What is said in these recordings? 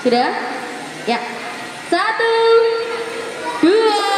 Sudah? Ya. Satu, dua.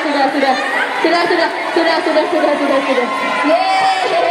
sudah sudah sudah sudah sudah sudah sudah sudah sudah sudah sudah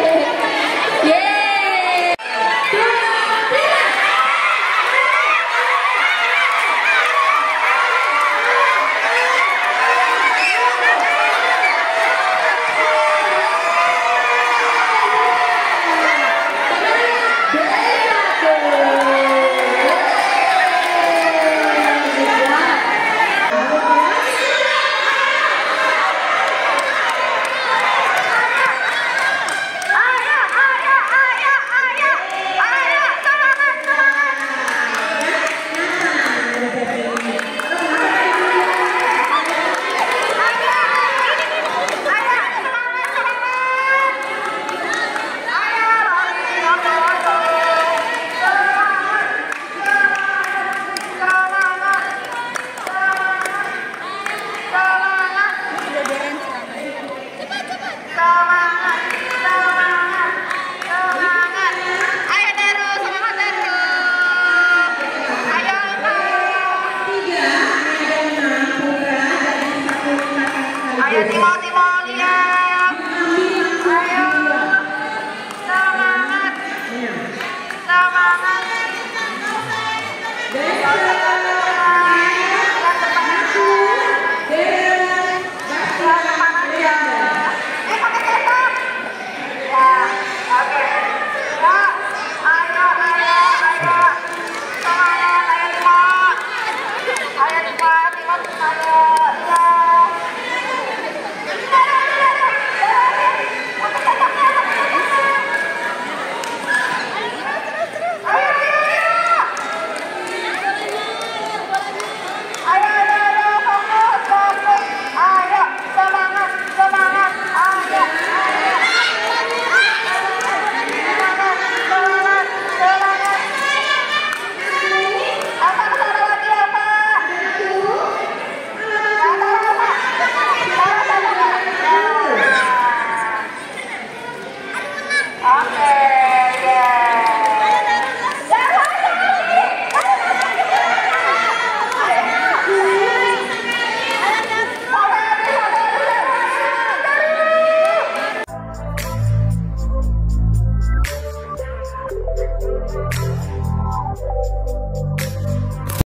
Grazie.